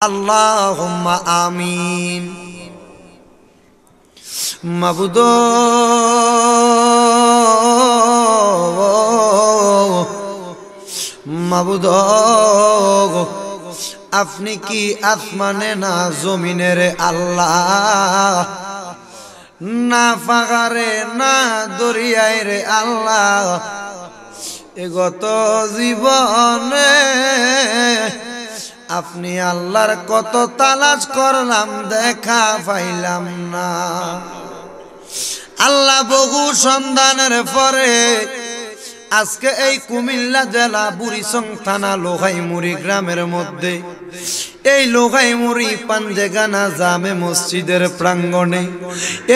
আল্লাহুম্মা আমিন। মাবুদ মাবুদ, আপনি কি আসমানে না জমিনের আল্লাহ? না ফাগারে না দরিয়ায় রে আল্লাহ। এগত জীবনে আপনি আল্লাহর কত তালাশ করলাম, দেখা পাইলাম না। আল্লাহ বহু সন্ধানের পরে আজকে এই কুমিল্লা জেলা বুড়িসং থানা লোহাইমুড়ি গ্রামের মধ্যে এই লোহাইমুড়ি পাঞ্জেগানা জামে মসজিদের প্রাঙ্গণে।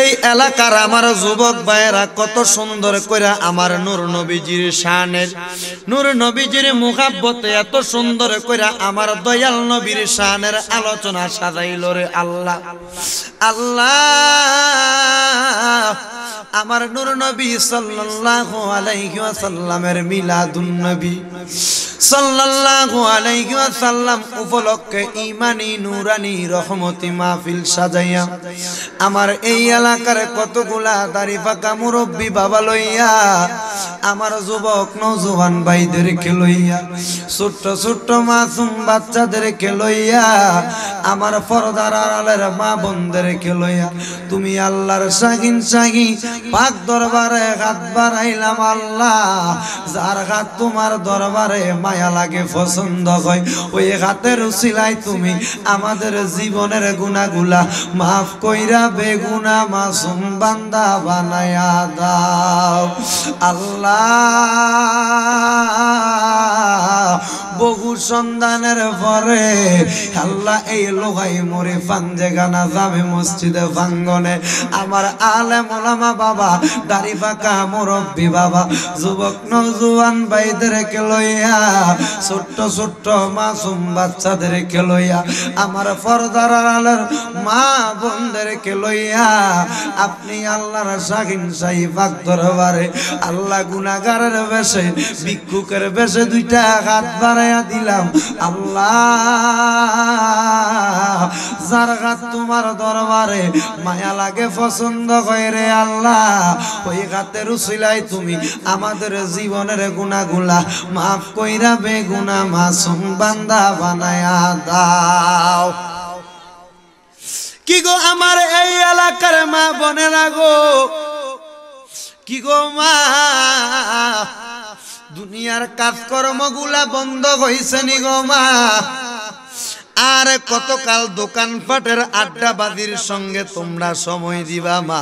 এই এলাকার আমার যুবক ভাইয়েরা কত সুন্দর করে আমার নূর নবীজির শানের নূর নবীজির মুখাব্বতে এত সুন্দর করে আমার দয়াল নবীর শানের আলোচনা সাজাইল রে আল্লাহ। আল্লাহ, আমার নূর নবী সাল্লাল্লাহু আলাইহি ওয়াসাল্লামের মিলাদুন নবী। সাল্লাল্লাহু আলাইহি ওয়াসাল্লাম উপলক্ষে ইমানি নুরানি, রহমতি মাহফিল সাজাইয়া আমার এই এলাকার কতগুলা দাড়ি পাকা মুরব্বী বাবা লইয়া, আমার যুবক নৌজওয়ান ভাইদেরকে লইয়া, ছোট্ট ছোট্ট মাসুম বাচ্চাদেরকে লইয়া, আমার পর্দার আড়ালের মা বোনদেরকে লইয়া, তুমি আল্লাহর সাগিন সাগি পাক দরবারে হাত বাড়াইলাম আল্লাহ, যার হাত তোমার দরবারে মায়া লাগে, পছন্দ হয়। ওই হাতের সিলাই তুমি আমাদের জীবনের গুণাগুলা মাফ কইরা বেগুনা মাসুম বান্দা বানায়া দাও। আল্লাহ বহু সন্ধানের পরে আল্লাহ এই লোহাই মরে ফাঞ্জে গানা যাবে মসজিদে ভাঙ্গনে। আমার আলে মোলামা বাবা, দাড়ি পাকা মুরব্বী বাবা, যুবক নজুয়ান ভাইদেরকে লইয়া, ছোট্ট ছোট্ট মাসুম বাচ্চাদেরকে লইয়া, আমার পর্দার আলের মা বোনদেরকে লইয়া, আপনি আল্লাহর শাহিন শাহী পাক দরবারে, আল্লাহ গুনাগারের বেশে, ভিক্ষুকের বেশে দুইটা হাত বাড়াইয়া দিলাম, আল্লাহ। যার হাত তোমার দরবারে মায়া লাগে, পছন্দ করে আল্লাহ। ওই হাতের উসিলাই তুমি আমাদের জীবনের গুণাগুলা মাফ কইরা বেগুনা মাসুম বান্দা বানায়া দাও। কি গো আমার এই এলাকার মা বোনেরা গো? কি গো মা? দুনিয়ার কাজকর্মগুলা বন্ধ হইছে নি গো মা। আর কতকাল দোকানপাটের আড্ডাবাজির সঙ্গে তোমরা সময় দিবা মা।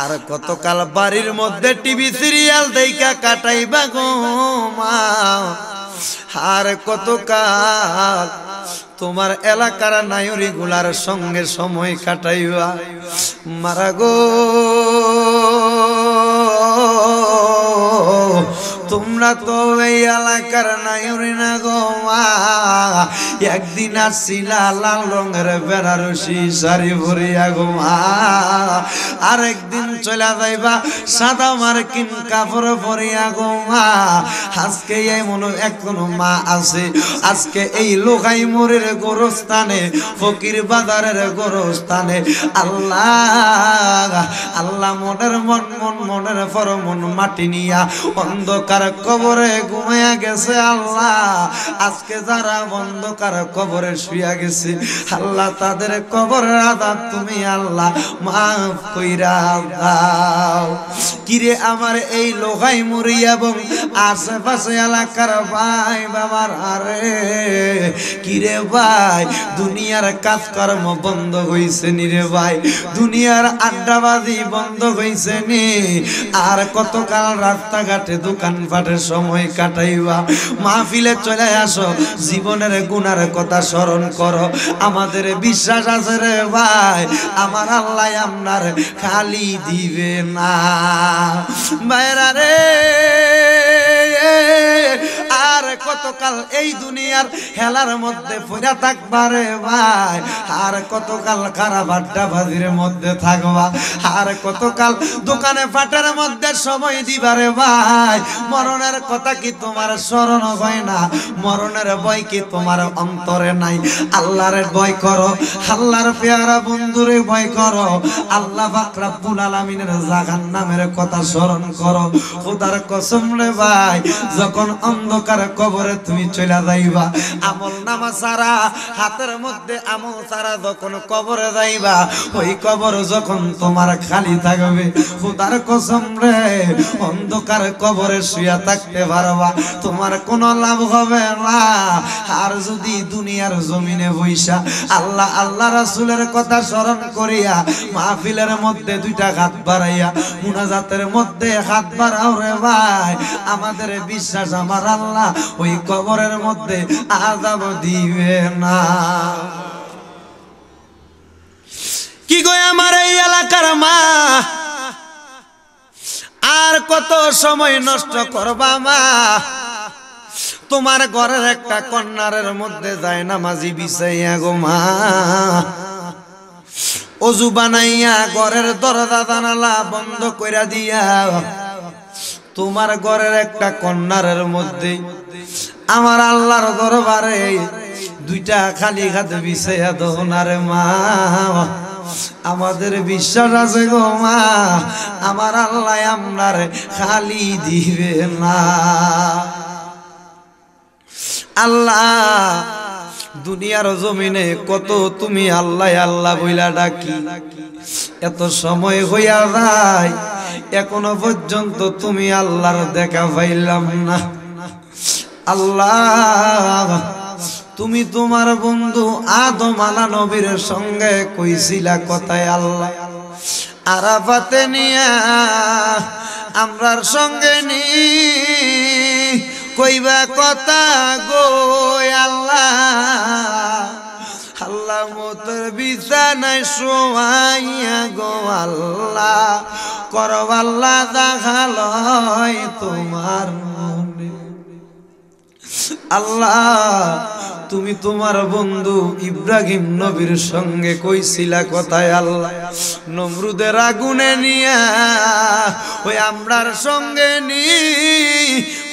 আর কতকাল বাড়ির মধ্যে টিভি সিরিয়াল দেখা কাটাইবা গো মা। আর কতকাল তোমার এলাকার নায়রি গুলার সঙ্গে সময় কাটাইবা। মারা গো। তোমরা তো এই এলাকার নায়রি না গো একদিন আসছিলা লাল রঙের বেনারসি শাড়ি ভরিয়া গো মা আর একদিন চলে যাইবা সাদা মার্কিন কাপড় ভরিয়া গো মা আজকে এমন এখনও মা আছে, আজকে এই লোকাই মোরের গোরস্থানে, ফকির বাজারের গোরস্থানে। আল্লাহ আল্লাহ মনের মন মন মনের পর মন মাটি নিয়া অন্ধকার কবরে ঘুমাইয়া গেছে আল্লাহ। আজকে যারা অন্ধকার কবরে শুয়া গেছে। আল্লাহ তাদের কবরের আদাব তুমি আল্লাহ মাফ কইরা দাও। কিরে আমার এই লোহাই মরিয়া এবং আশেপাশে এলাকার ভাই বাবার আরে কিরে ভাই, দুনিয়ার কাজকর্ম বন্ধ হইছে নি রে ভাই? দুনিয়ার আড্ডাবাজি বন্ধ হয়েছে নি। আর কতকাল রাস্তাঘাটে দোকান পাটের সময় কাটাইবা? মাহফিলে চলে আসো, জীবনের গুনার কথা স্মরণ করো। আমাদের বিশ্বাস আছে রে ভাই, আমার আল্লাহ আপনার খালি দিবে না। বাইরা রে কতকাল এই দুনিয়ার হেলার মধ্যে পড়া থাকবারে ভাই। আর কতকাল খারাপ আড্ডা বাজির মধ্যে থাকবা। আর কতকাল দোকানে ফাটার মধ্যে সময় দিবারে ভাই। মরণের কথা কি তোমার স্মরণ হয় না? মরণের ভয় কি তোমার অন্তরে নাই? আল্লাহর ভয় করো, আল্লাহর পেয়ারা বন্ধুরে ভয় করো। আল্লাহ বাকরাবুল আলামিনের জাগান নামের কথা স্মরণ করো। খোদার কসম রে ভাই, যখন অন্ধকার কবরে তুমি চলে যাইবা। আমল নামা সারা হাতের মধ্যে আমল সারা যখন কবরে যাইবা, ওই কবর যখন তোমার খালি থাকবে, খোদার কসম রে, অন্ধকার কবরে শুয়া থাকতে পারবা। তোমার কোনো লাভ হবে না। আর যদি দুনিয়ার জমিনে বইসা আল্লাহ আল্লাহ রাসূলের কথা স্মরণ করিয়া, মাহফিলের মধ্যে দুইটা হাত বাড়াইয়া, মুনাজাতের মধ্যে হাত বাড়াও রে ভাই। আমাদের বিশ্বাস, আমার আল্লাহ, ওই কবরের মধ্যে আজাব দিবে না। কি গো আমার এই এলাকার মা? আর কত সময় নষ্ট করবা মা? তোমার ঘরের একটা কন্যারের মধ্যে যায় না মাঝি বিছাইয়া গো মা। অজু বানাইয়া ঘরের দরজা জানালা বন্ধ কইরা দিয়া তোমার ঘরের একটা কন্যারের মধ্যে। আমার আল্লাহর দরবারে দুইটা খালি হাতে বিছাইয়া দোনারে মা। আমাদের বিশ্বাস আছে গো মা, আমার আল্লাহ আপনার খালি দিবে না। আল্লাহ দুনিয়ার জমিনে কত তুমি আল্লাহ আল্লাহ বইলা ডাকি। এত সময় হইয়া যায়, এখনও পর্যন্ত তুমি আল্লাহর দেখা পাইলাম না। আল্লাহ, তুমি তোমার বন্ধু আদম আলা নবীর সঙ্গে কইছিলা কথায় আল্লাহ, আরাফাতে নিয়া আমরার সঙ্গে নি। কইবা কথা গো আল্লাহ। আল্লাহ মোতর বিছানায় সোয়াইয়া গো আল্লাহ। করবাল্লা দেখালয় তোমার আল্লাহ, তুমি তোমার বন্ধু ইব্রাহিম নবীর সঙ্গে কইছিলা কথায় আল্লাহ, নমরুদের আগুনে নিয়া ওই আমরার সঙ্গে নি,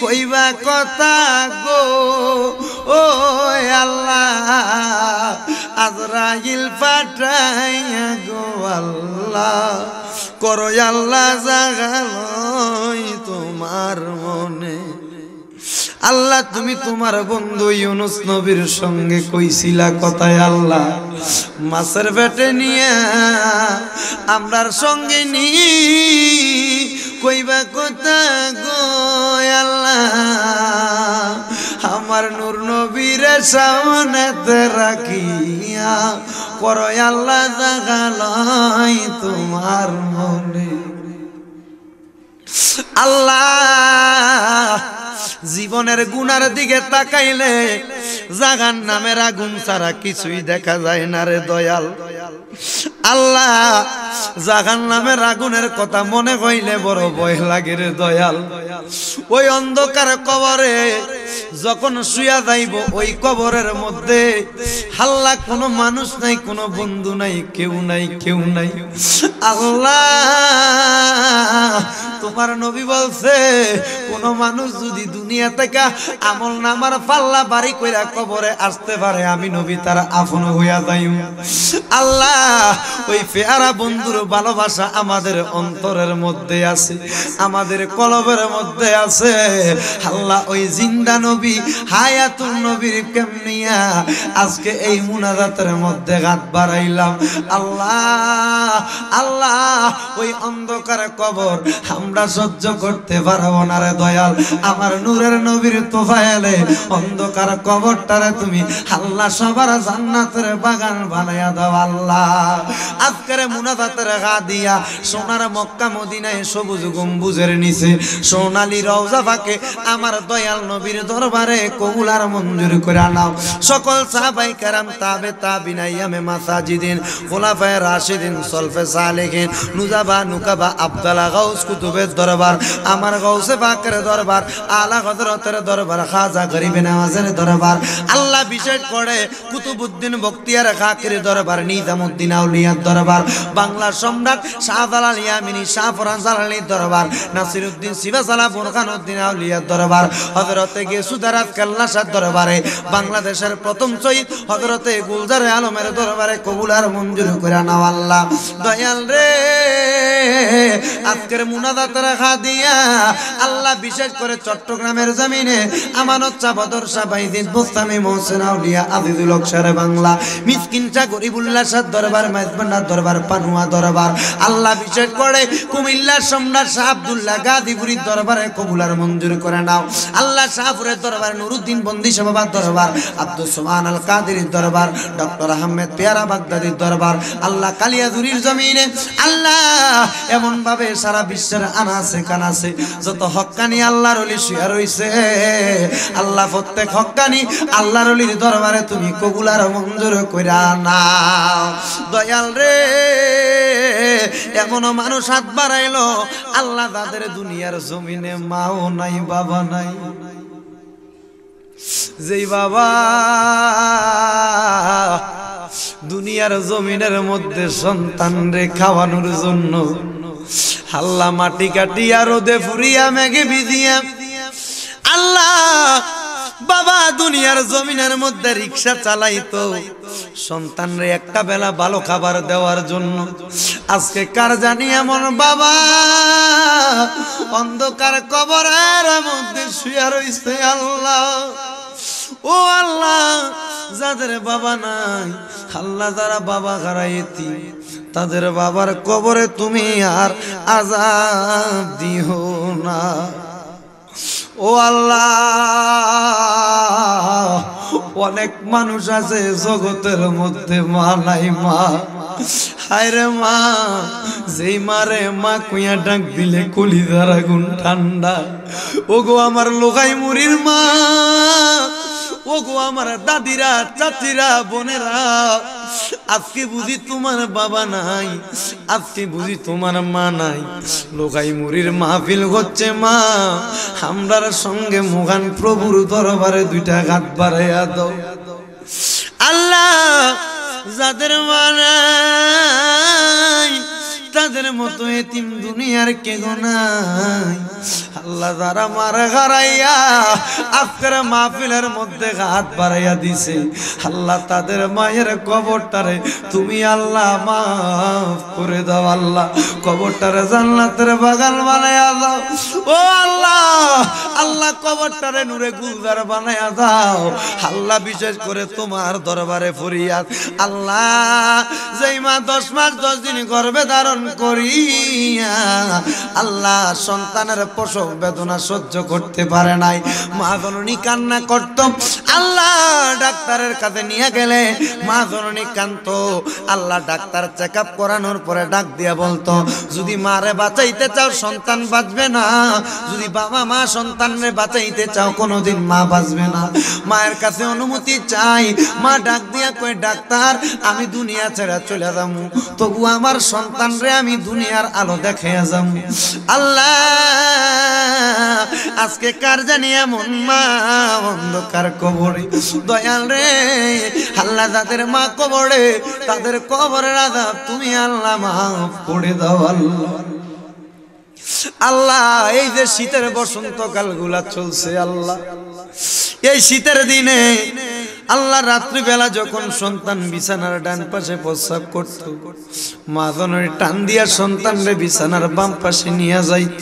কইবা কথা গো ও আল্লাহ, আজরাইল পাঠাইয়া গো আল্লাহ, করো আল্লাহ জাগালয় তোমার মনে। আল্লাহ, তুমি তোমার বন্ধু ইউনুস নবীর সঙ্গে কইছিলা কথায় আল্লাহ, মাছের পেটে নিয়ে আমরার সঙ্গে নি। কইবা কথা গো আল্লাহ, আমার নূর নবীর সামনেতে রাখিয়া করো আল্লাহ জাগালয় তোমার মনে। আল্লাহ জীবনের গুনার দিকে তাকাইলে জাগান নামের আগুন ছাড়া কিছুই দেখা যায় না রে দয়াল। আল্লাহ, জাগান নামের আগুনের কথা মনে হইলে বড় ভয় লাগে রে দয়াল। ওই অন্ধকার কবরে যখন শুয়া যাইব, ওই কবরের মধ্যে হাল্লা কোনো মানুষ নাই, কোনো বন্ধু নাই, কেউ নাই কেউ নাই। আল্লাহ, তোমার নবী বলছে, কোনো মানুষ যদি দুনিয়া থেকে আমল নামার পাল্লা বাড়ি কইরা কবরে আসতে পারে, আমি নবী তার আপন হইয়া যাই আল্লাহ, ওই পেয়ারা বন্ধুর ভালোবাসা আমাদের অন্তরের মধ্যে আছে, আমাদের কলবের মধ্যে আছে। আল্লাহ, ওই জিন্দা নবী হায়াতুল নবীর কেমনিয়া আজকে এই মুনাজাতের মধ্যে হাত বাড়াইলাম। আল্লাহ আল্লাহ, ওই অন্ধকার কবর আমরা সহ্য করতে পারব না রে দয়াল। আমার নূরের নবীর তোফায়েলে অন্ধকার কবরটারে তুমি আল্লাহ সবার জান্নাতের বাগান বানাইয়া দাও আল্লাহ। আজকের মুনাজাতের গা দিয়া সোনার মক্কা মদিনায় সবুজ গম্বুজের নিচে সোনালি রওজা ফাঁকে আমার দয়াল নবীর দরবারে কবুলার মঞ্জুর করে নাও সকল সাহাবাই কারাম, তাবে তাবিনাইয়ামে মাসাজিদিন, খোলাফায়ে রাশিদিন, সলফে সালেহিন, নুজাবা, নুকাবা, আব্দালা, গাউস কুতুবের দরবার, আমার গাউসে পাকের দরবার, আলা হজরতের দরবার, খাজা গরিবে নামাজের দরবার আল্লাহ বিশেষ করে কুতুবুদ্দিন বক্তিয়ার খাকির দরবার, নিজামুদ্দিন আউলিয়ার দরবার বাংলা সম্রাট শাহজালাল ইয়ামিনী, শাহ ফরান জালালির দরবার, নাসিরুদ্দিন শিবাসালা বোরখানুদ্দিন আউলিয়ার দরবার হজরতে গেসুদারাত কাল্লাসার দরবারে, বাংলাদেশের প্রথম শহীদ হজরতে গুলজার আলমের দরবারে কবুলার মঞ্জুর করে নাও আল্লাহ। দয়াল রে, আজকের মুনাদাত রাখা দিয়া আল্লাহ বিশেষ করে চট্টগ্রামের জমিনে আমানত চা বদর শাহ মুস্তামি মোহসেন আউলিয়া, আজিজুল অকসারে বাংলা। মিসকিন চা গরিবুল্লাহ শাহ দরবার মাইজবান্ডার দরবার, পানুয়া দরবার। আল্লাহ বিশেষ করে, কুমিল্লার সম্রাট শাহ আব্দুল্লাহ গাদিপুরীর দরবারে কবুলার মঞ্জুর করে নাও। আল্লাহ শাহপুরের দরবার, নুরুদ্দিন বন্দি সভাবার দরবার, আব্দুল সুমান আল কাদির দরবার, ডক্টর আহমেদ পেয়ারা বাগদাদির দরবার, আল্লাহ কালিয়াদুরির জমিনে, আল্লাহ এমন ভাবে সারা বিশ্বের আনাছে কানাছে যত হক্কানি আল্লাহর অলি শুয়া রইছে, আল্লাহ প্রত্যেক হক্কানি আল্লাহর দরবারে তুমি কবুলার মঞ্জুর কইরা নাও। দয়াল রে, এমনও মানুষ হাত বাড়াইলো, আল্লাহ তাদের দুনিয়ার জমিনে মাও নাই, বাবা নাই। যেই বাবা দুনিয়ার জমিনের মধ্যে সন্তান রে খাওয়ানোর জন্য হাল্লা মাটি কাটিয়া রোদে ফুরিয়া মেঘে ভিজিয়া, আল্লাহ বাবা দুনিয়ার জমিনের মধ্যে রিক্সা চালাইতো। সন্তানরে একটা বেলা ভালো খাবার দেওয়ার জন্য। আজকে কার জানি এমন বাবা? অন্ধকার কবরের মধ্যে শুয়ে রইছে আল্লাহ। ও আল্লাহ, যাদের বাবা নাই, আল্লাহ যারা বাবা হারাইতি, তাদের বাবার কবরে তুমি আর আজাব দিও না। ও আল্লাহ, অনেক মানুষ আছে জগতের মধ্যে, মা নাই মা। হায় রে মা, যেই মারে মা কুইয়া ডাক দিলে কলি দ্বারা গুণ ঠান্ডা। ও গো আমার লোকাই মুড়ির মা ও আমার দাদিরা, চাচিরা, বোনেরা, আজকে বুঝি তোমার বাবা নাই, আজকে বুঝি তোমার মা নাই। লোকাই মুড়ির মাহফিল হচ্ছে মা, আমরার সঙ্গে মুগান প্রভুর দরবারে দুইটা ঘাট বাড়াইয়া দাও। আল্লাহ যাদের মা নাই তাদের মতো এতিম দুনিয়ার কে নাই। আল্লাহ যারা মারা হারাইয়া আজকের মাহফিলের মধ্যে হাত বাড়াইয়া দিছে, আল্লাহ তাদের মায়ের কবরটারে তুমি আল্লাহ মাফ করে দাও, আল্লাহ কবরটারে জান্নাতের বাগান বানাইয়া দাও। ও আল্লাহ আল্লাহ কবরটারে নূরে গুলজার বানাইয়া দাও। আল্লাহ বিশেষ করে তোমার দরবারে ফরিয়াদ, আল্লাহ যেই মা দশ মাস দশ দিন গর্বে ধারণ পারে ডাক দিয়া বলতো, যদি মারে বাঁচাইতে চাও, সন্তান বাঁচবে না। যদি বাবা মা বাঁচাইতে চাও, কোনোদিন মা বাঁচবে না। মায়ের কাছে অনুমতি চাই। মা ডাক দিয়া কই ডাক্তার, আমি দুনিয়া ছেড়ে চলে যাব। তবু আমার সন্তানরে আমি দুনিয়ার আলো দেখে যাব আল্লাহ, আজকে কার জানি এমন মা অন্ধকার কবরে? দয়াল রে আল্লাহ যাদের মা কবরে, তাদের কবরের আজাব তুমি আল্লাহ মাফ করে দাও আল্লাহ। আল্লাহ, এই যে শীতের বসন্তকালগুলা চলছে আল্লাহ। এই শীতের দিনে আল্লাহ রাত্রিবেলা যখন সন্তান বিছানার ডান পাশে প্রস্রাব করত, মা জনের টান দিয়া সন্তানরে বিছানার বাম পাশে নিয়ে যাইত।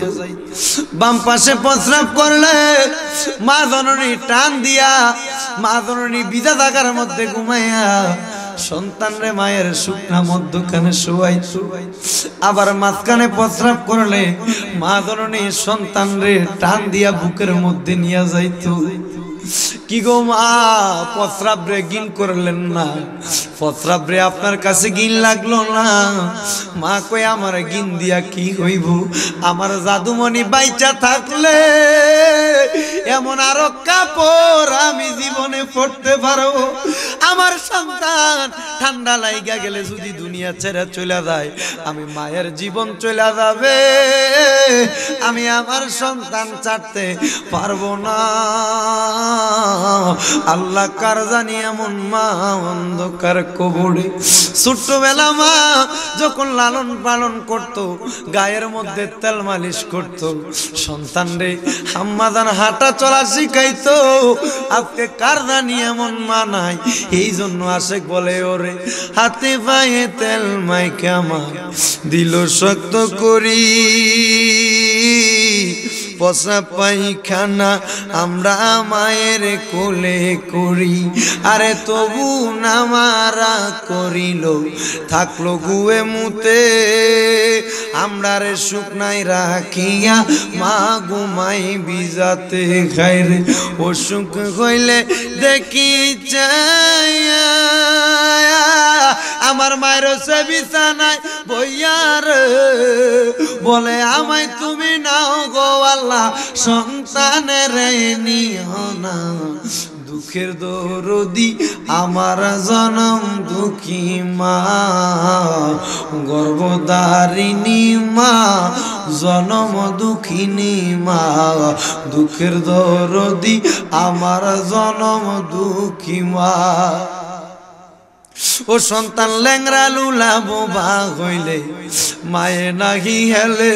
বাম পাশে প্রস্রাব করলে মা জননী টান দিয়া, মা জননী বিদা থাকার মধ্যে ঘুমাইয়া সন্তান রে মায়ের শুকনা মধ্যখানে শোয়াই আবার মাঝখানে প্রস্রাব করলে মা ধরনী সন্তান রে টান দিয়া বুকের মধ্যে নিয়ে যাইতো। কি গো মা পত্রাব্রে গিন করলেন না পত্রাব্রে আপনার কাছে গিন লাগল না। মা কই, আমার গিন দিয়া কি হইব? আমার জাদুমণি বাইচা থাকলে এমন আরও কাপড় আমি জীবনে পড়তে পারব। আমার সন্তান ঠান্ডা লাইগা গেলে যদি দুনিয়া ছেড়ে চলে যায়, আমি মায়ের জীবন চলে যাবে। আমি আমার সন্তান ছাড়তে পারব না। আল্লাহ কার জানি এমন মা অন্ধকার কবরে? ছোট্টবেলা মা যখন লালন পালন করত, গায়ের মধ্যে তেল মালিশ করত, সন্তান রে হাম্মাদান হাঁটা চলা শিখাইতো, আজকে কার জানি এমন মা নাই? এই জন্য আশেক বলে, ওরে হাতে পায়ে তেল মাইকে আমার দিল শক্ত করি। পচা পাইখানা আমরা মায়ের কোলে করি, আরে তবু নামারা করিল, থাকল গুয়ে মুতে। আমরা রে শুকনাই রাখিয়া মা ঘুমাই বিজাতে খাই রে অসুখ হইলে দেখি চাইয়া। আমার মায়ের সে বিছানায় বইয়ার বলে আমায় তুমি নাও গো আল্লাহ, সন্তানের নিও না। দুঃখের দরদি, আমার জনম দুঃখী মা। গর্ভদারিণী মা, জনম দুঃখিনী মা। দুঃখের দরদি, আমার জনম দুঃখী মা। ও সন্তান ল্যাংরা লুলা বোবা হইলে, মায়ে নাহি হেলে।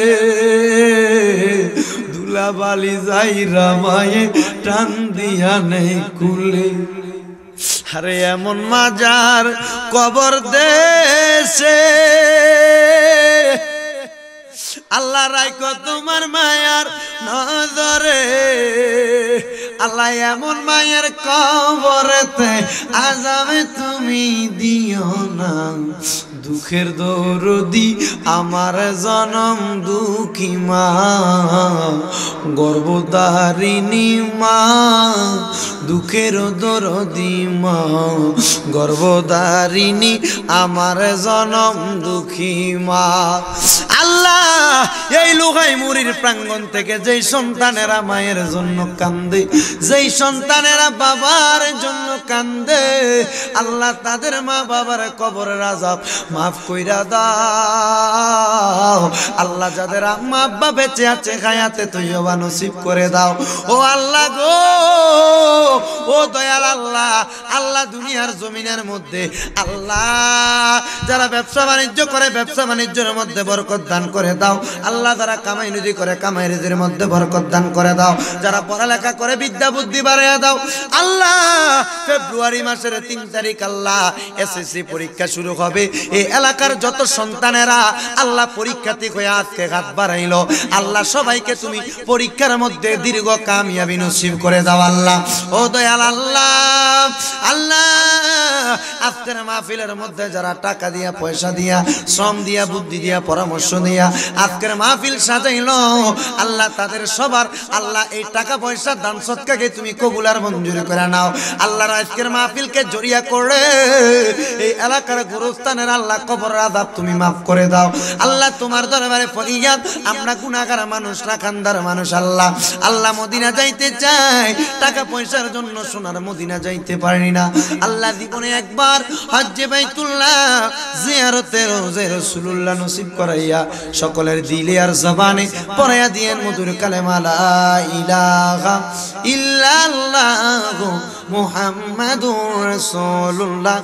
দুলা বালি যাইরা মায়ে টান দিয়া নেই কুলে। আরে এমন মাজার কবর দেশে। আল্লাহ রাইকো তোমার মায়ার নজরে। আল্লাহ এমন মায়ের কবরেতে আজাবে তুমি দিও না। দুঃখের দৌরদি, আমার জনম দুঃখী মা। গর্ভদারিণী মা, দুঃখের দরদি মা। গর্ভদারিণী আমার জনম দুঃখী মা। আল্লাহ, এই লুহাই মুড়ির প্রাঙ্গণ থেকে যেই সন্তানেরা মায়ের জন্য কান্দে, যেই সন্তানেরা বাবার জন্য কান্দে, আল্লাহ তাদের মা বাবার কবরের আজাব মাফ কইরা দাও। আল্লাহ যাদের আম্মা আব্বা বেঁচে আছে খায়াতে তুইও বা করে দাও। ও আল্লাহ গো, ও দয়াল আল্লাহ আল্লাহ দুনিয়ার জমিনের মধ্যে, আল্লাহ যারা ব্যবসা বাণিজ্য করে, ব্যবসা বাণিজ্যের মধ্যে বরকত দান করে দাও। আল্লাহ যারা কামাই নদী করে, কামাই নদীর মধ্যে বরকত দান করে দাও। যারা পড়ালেখা করে, বিদ্যা বুদ্ধি বাড়াইয়া দাও। আল্লাহ, ফেব্রুয়ারি মাসের তিন তারিখ আল্লাহ এসএসসি পরীক্ষা শুরু হবে। এই এলাকার যত সন্তানেরা আল্লাহ পরীক্ষাতে হয়ে আজকে হাত বাড়াইলো, আল্লাহ সবাইকে তুমি পরীক্ষার মধ্যে দীর্ঘ কামিয়াবি নসিব করে দাও আল্লাহ। ও দয়াল আল্লাহ আল্লাহ আজকের মাহফিলের মধ্যে যারা টাকা দিয়া, পয়সা দিয়া, শ্রম দিয়া, বুদ্ধি দিয়া, পরামর্শ দিয়া আজকের মাহফিল সাজাইলো। আল্লাহ তাদের সবার, আল্লাহ এই টাকা পয়সা দান সৎকাকে তুমি কবুলার মঞ্জুরি করে নাও। আল্লাহর আজকের মাহফিলকে জড়িয়া করে এই এলাকার গুরুস্থানের আল্লাহ কবর আদাব তুমি মাফ করে দাও। আল্লাহ তোমার দরবারে ফরিয়াদ, আমরা গুনাহগার মানুষ, রাখানদার মানুষ, আল্লাহ। আল্লাহ মদিনা যাইতে চাই, টাকা পয়সার জন্য সোনার মদিনা যাইতে পারি না। আল্লাহ জীবনে একবার হজ্জে বাইতুল্লাহ জিয়ারতে রোজে রাসূলুল্লাহ নসিব করাইয়া সকলের দিলে আর জবানে পড়াইয়া দিয়েন মধুর কালেমালা ইলা ইল্লাল্লাহু মুহাম্মাদুর রাসূলুল্লাহ।